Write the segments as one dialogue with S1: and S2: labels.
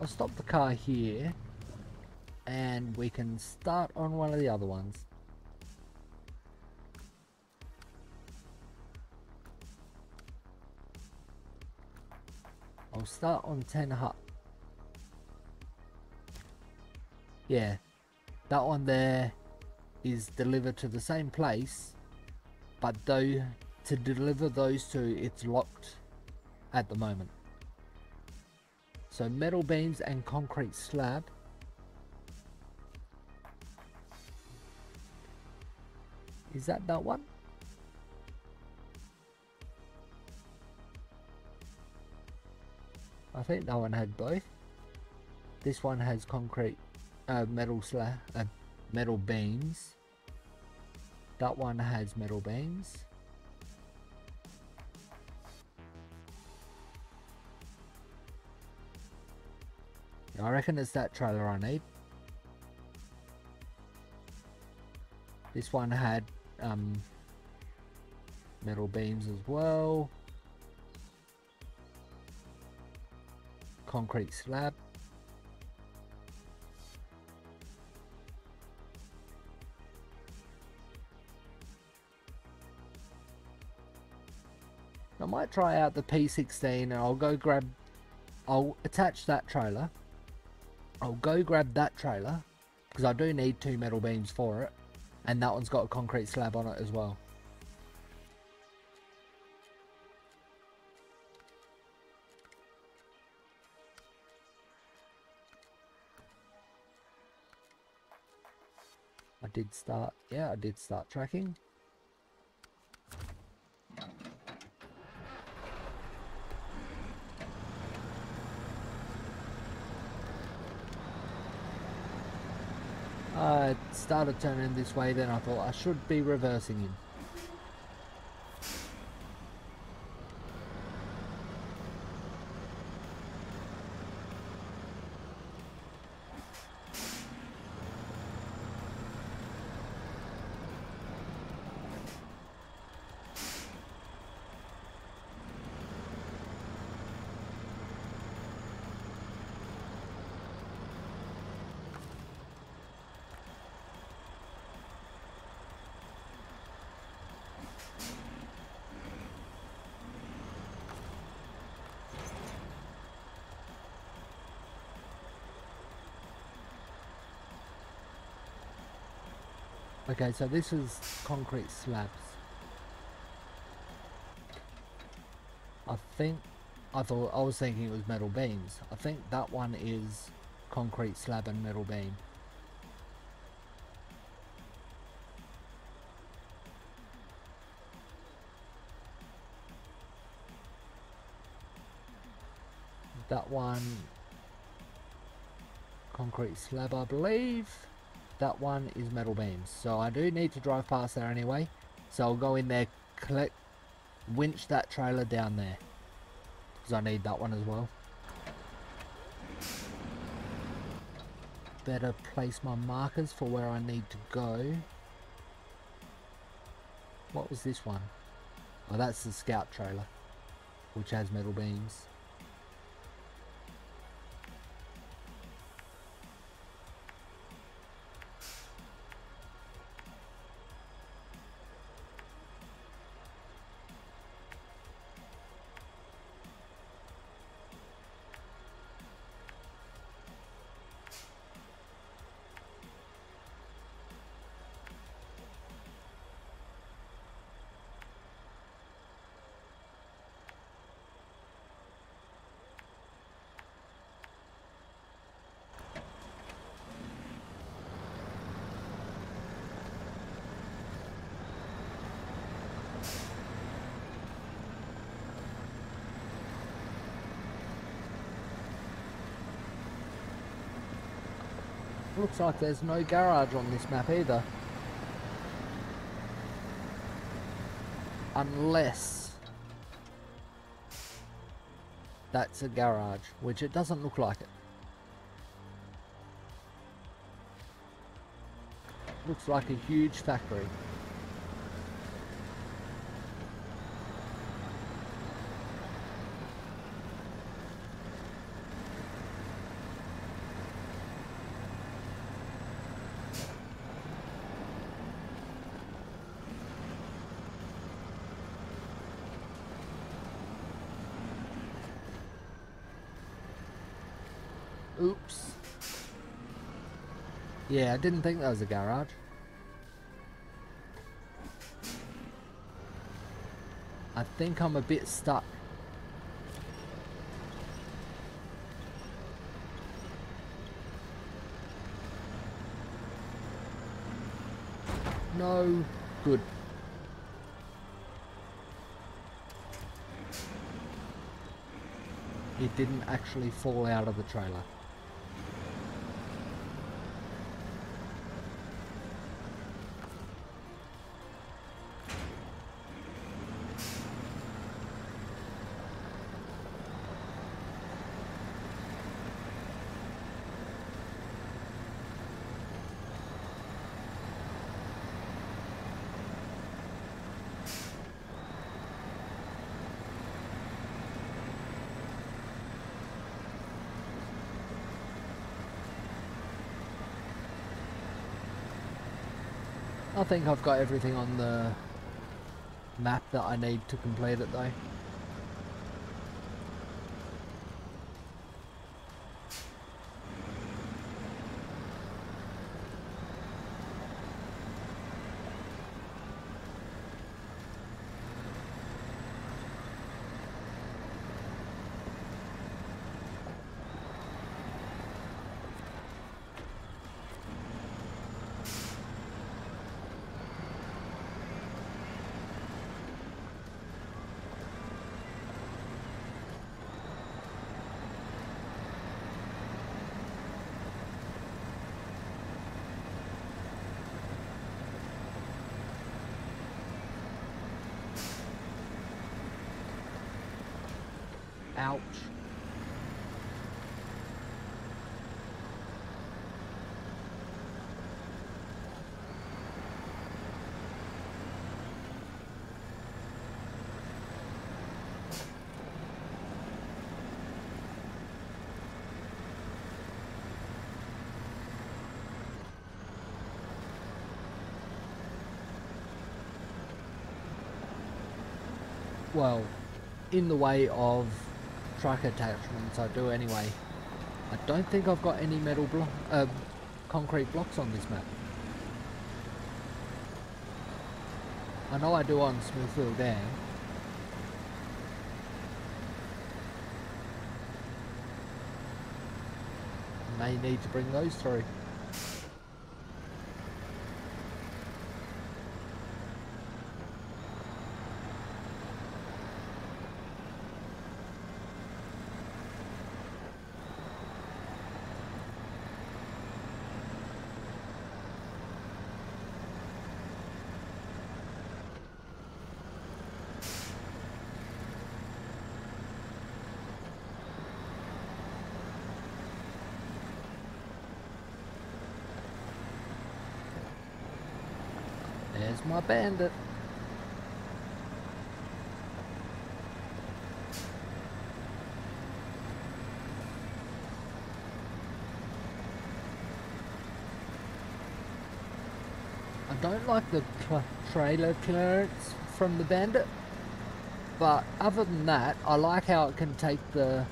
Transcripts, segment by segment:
S1: I'll stop the car here and we can start on one of the other ones. I'll start on 10 hut. Yeah, that one there is delivered to the same place, but though to deliver those two, it's locked at the moment. So metal beams and concrete slab. Is that that one? I think that one had both. This one has concrete, uh, metal slab, uh, metal beams. That one has metal beams. I reckon it's that trailer I need. This one had um, metal beams as well. Concrete slab. I might try out the P16 and I'll go grab I'll attach that trailer I'll go grab that trailer because I do need two metal beams for it and that one's got a concrete slab on it as well. I did start yeah I did start tracking I started turning this way then I thought I should be reversing in. Okay, so this is concrete slabs. I think, I thought, I was thinking it was metal beams. I think that one is concrete slab and metal beam. That one, concrete slab I believe that one is metal beams. So I do need to drive past there anyway. So I'll go in there, collect, winch that trailer down there. Because I need that one as well. Better place my markers for where I need to go. What was this one? Oh, that's the scout trailer. Which has metal beams. Looks like there's no garage on this map either. Unless that's a garage, which it doesn't look like it. Looks like a huge factory. Yeah, I didn't think that was a garage. I think I'm a bit stuck. No. Good. It didn't actually fall out of the trailer. Think I've got everything on the map that I need to complete it though. Ouch. Well, in the way of truck attachments, I do anyway. I don't think I've got any metal block, uh, concrete blocks on this map. I know I do on Smithville Dam. May need to bring those through. There's my bandit. I don't like the tra trailer clearance from the bandit. But other than that, I like how it can take the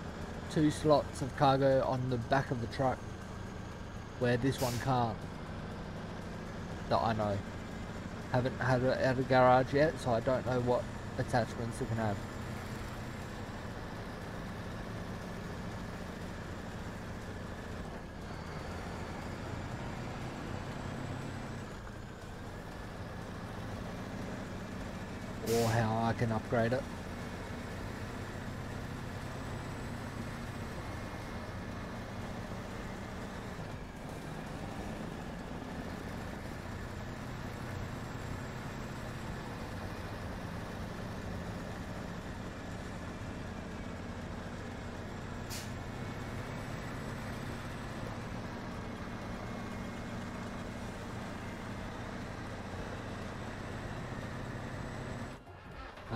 S1: two slots of cargo on the back of the truck. Where this one can't. That I know. Haven't had it out of garage yet, so I don't know what attachments it can have. Or how I can upgrade it.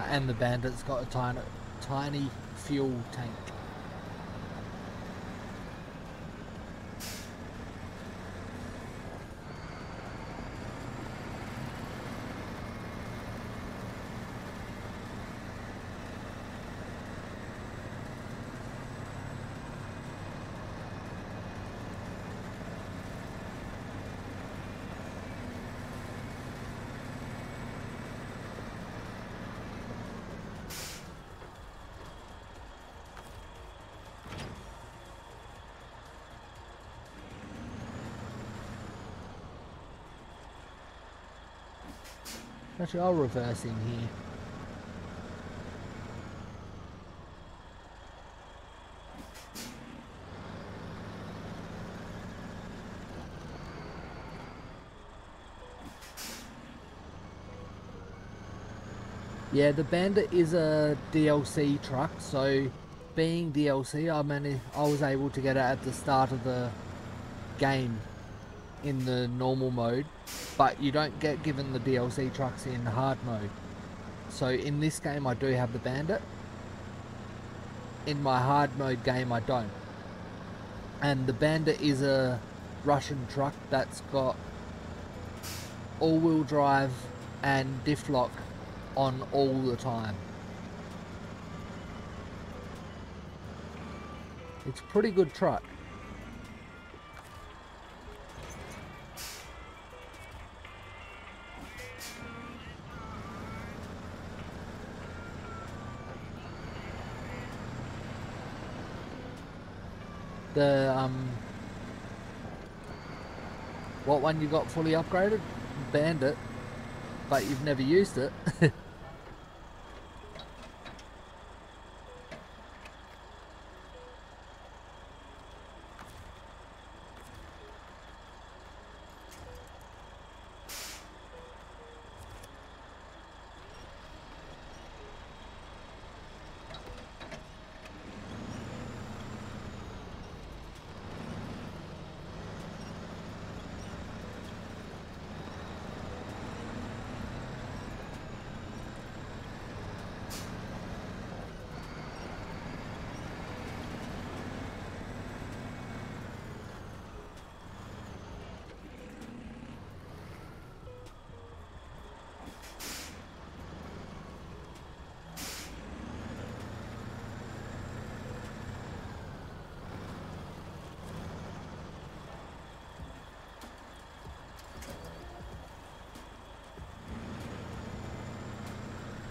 S1: And the bandit's got a tiny, tiny fuel tank. Actually, I'll reverse in here. Yeah, the Bandit is a DLC truck, so being DLC, I managed, I was able to get it at the start of the game in the normal mode, but you don't get given the DLC trucks in hard mode. So in this game, I do have the Bandit. In my hard mode game, I don't. And the Bandit is a Russian truck that's got all-wheel drive and diff lock on all the time. It's a pretty good truck. The um what one you got fully upgraded? Bandit but you've never used it.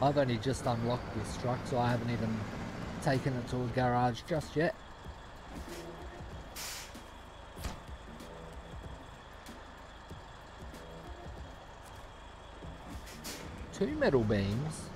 S1: I've only just unlocked this truck, so I haven't even taken it to a garage just yet. Two metal beams.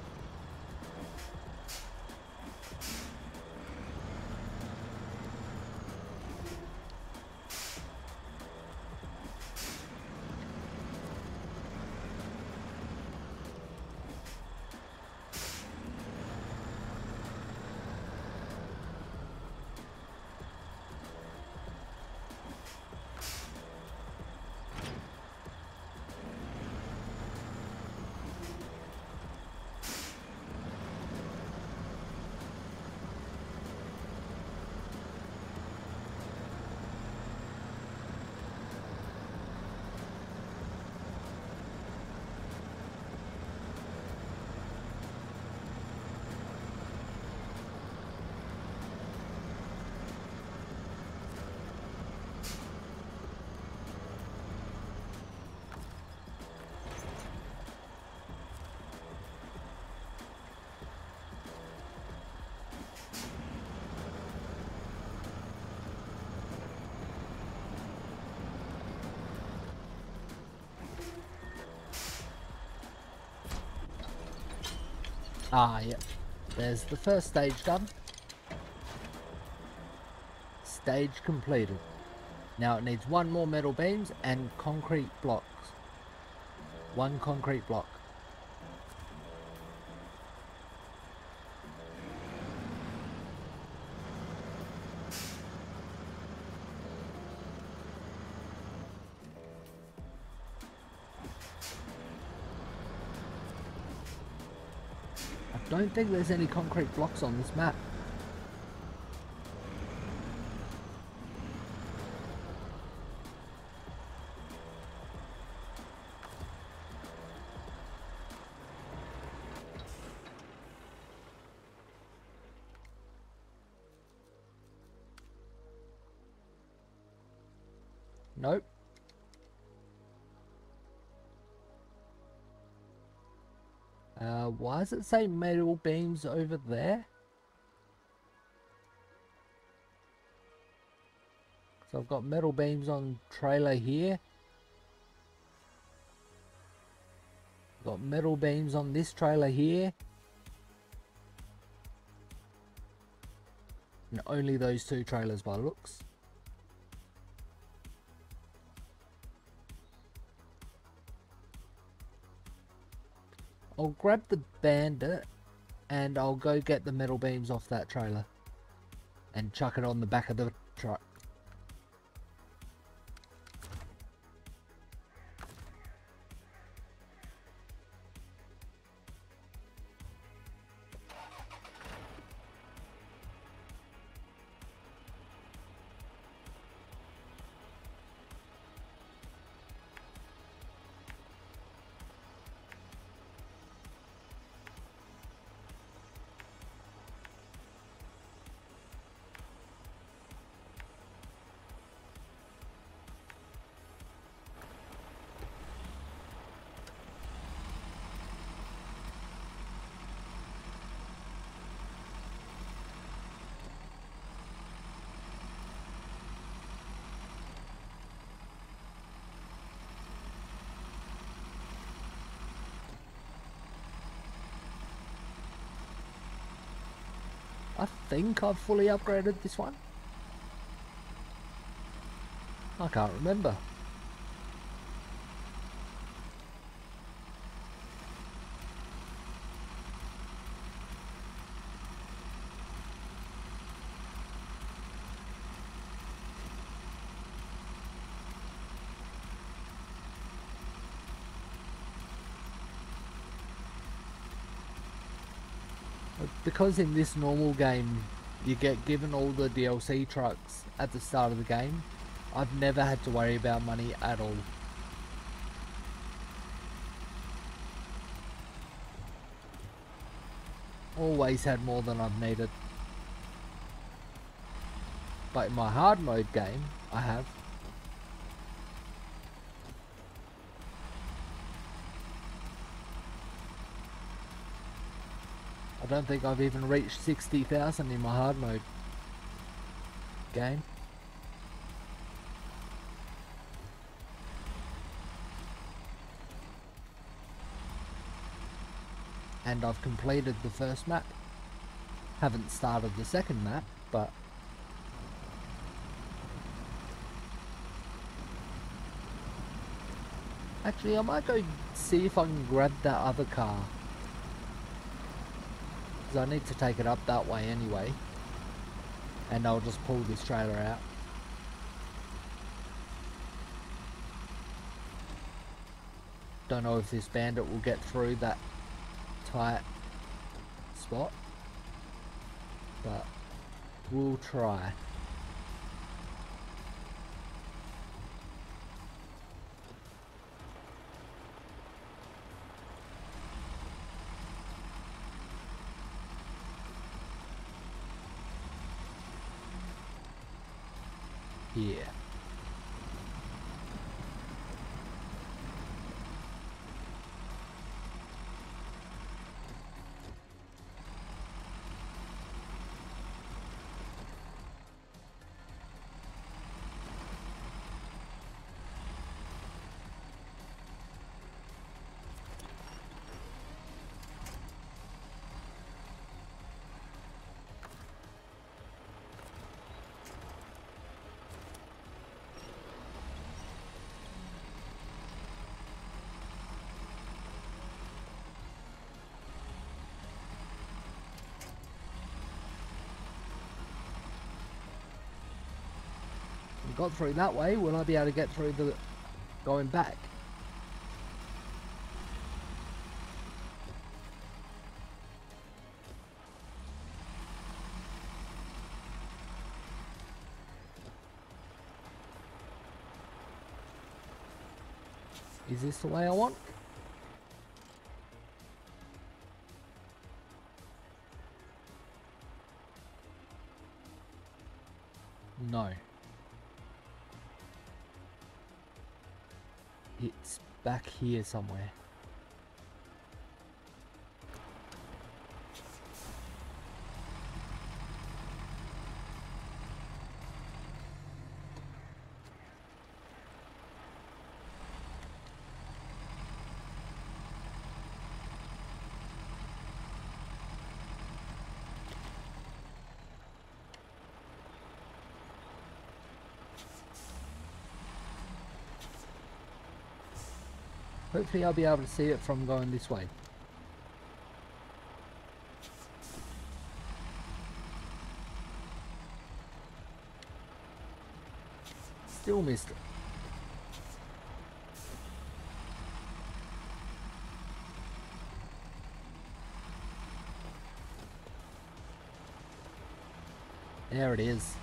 S1: Ah, yep. There's the first stage done. Stage completed. Now it needs one more metal beams and concrete blocks. One concrete block. Don't think there's any concrete blocks on this map. Nope. Uh, why does it say metal beams over there? So I've got metal beams on trailer here. Got Got metal beams on this trailer here. And only those two trailers by looks. I'll grab the bandit and I'll go get the metal beams off that trailer and chuck it on the back of the truck. I think I've fully upgraded this one. I can't remember. Because in this normal game you get given all the DLC trucks at the start of the game, I've never had to worry about money at all. Always had more than I've needed. But in my hard mode game, I have. Don't think I've even reached 60,000 in my hard mode game. And I've completed the first map. Haven't started the second map, but Actually, I might go see if I can grab that other car. Because I need to take it up that way anyway. And I'll just pull this trailer out. Don't know if this bandit will get through that tight spot. But we'll try. Yeah. Got through that way, will I be able to get through the going back? Is this the way I want? Here somewhere. Hopefully I'll be able to see it from going this way. Still missed it. There it is.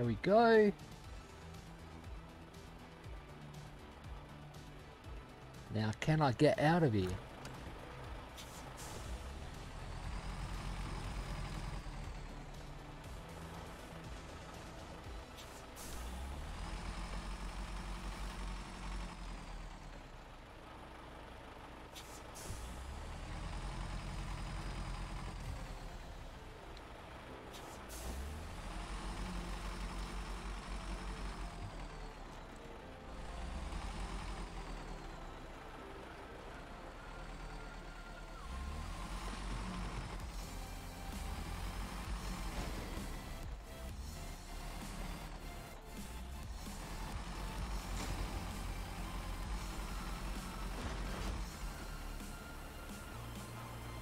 S1: There we go. Now, can I get out of here?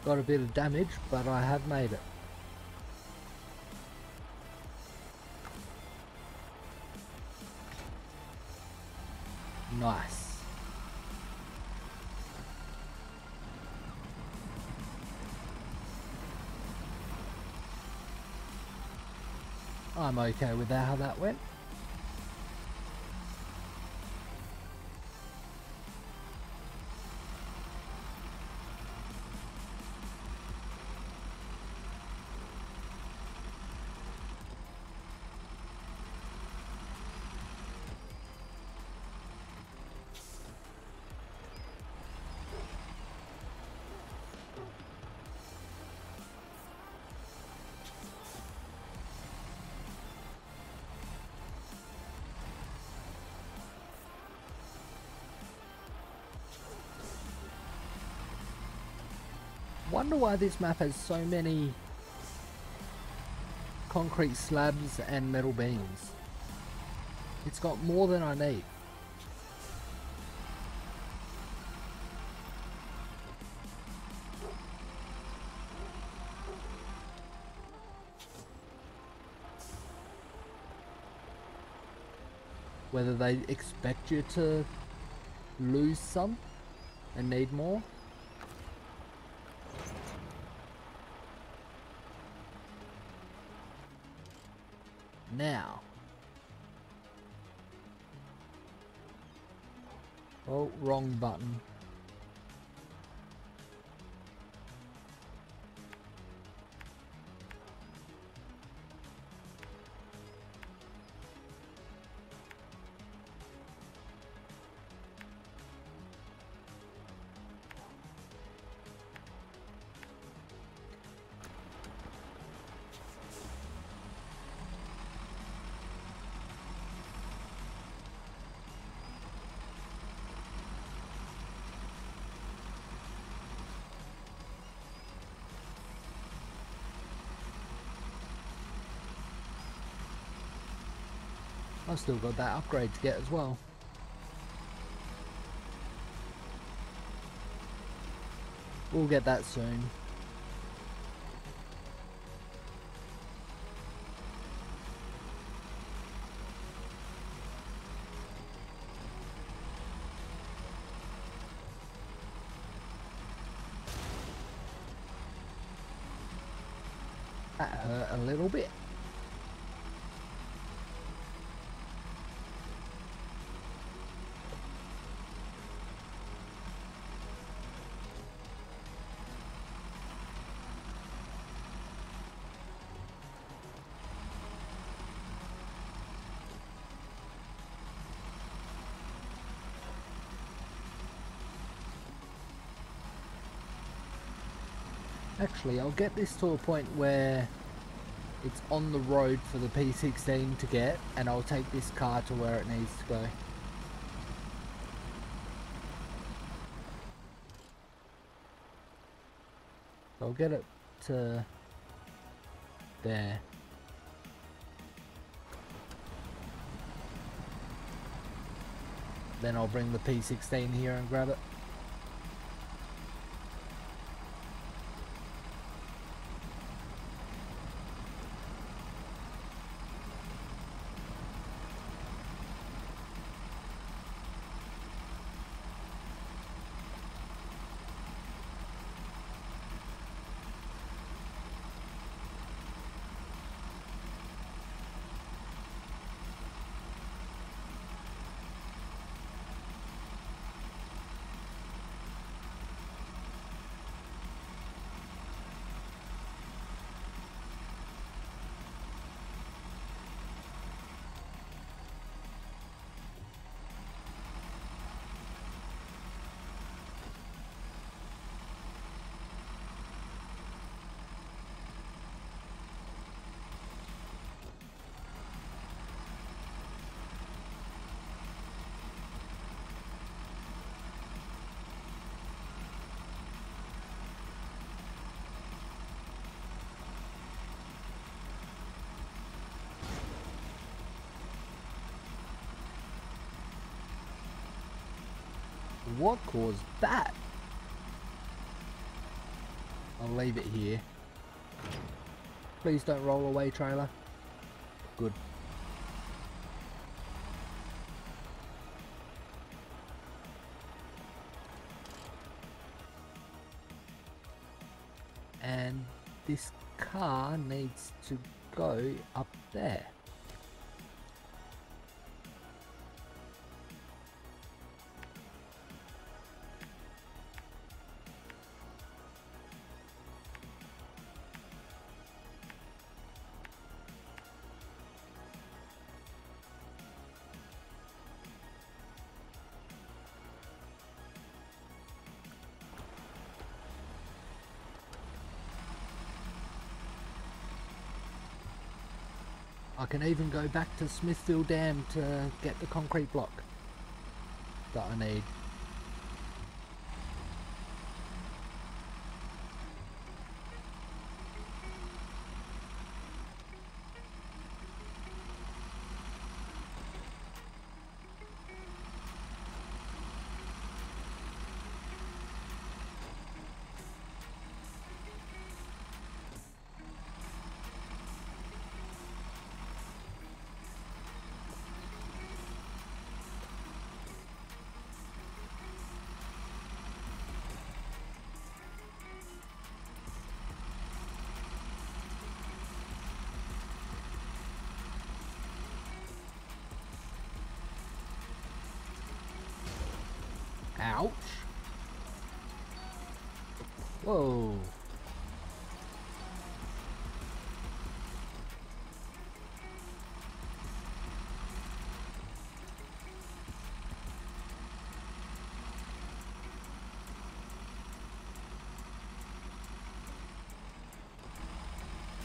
S1: Got a bit of damage, but I have made it. Nice. I'm okay with how that went. I wonder why this map has so many concrete slabs and metal beams. It's got more than I need. Whether they expect you to lose some and need more now. Oh, wrong button. I've still got that upgrade to get as well. We'll get that soon. Actually, I'll get this to a point where it's on the road for the P16 to get, and I'll take this car to where it needs to go. I'll get it to there. Then I'll bring the P16 here and grab it. What caused that? I'll leave it here. Please don't roll away, trailer. Good. And this car needs to go up there. Can even go back to Smithville Dam to get the concrete block that I need. Whoa.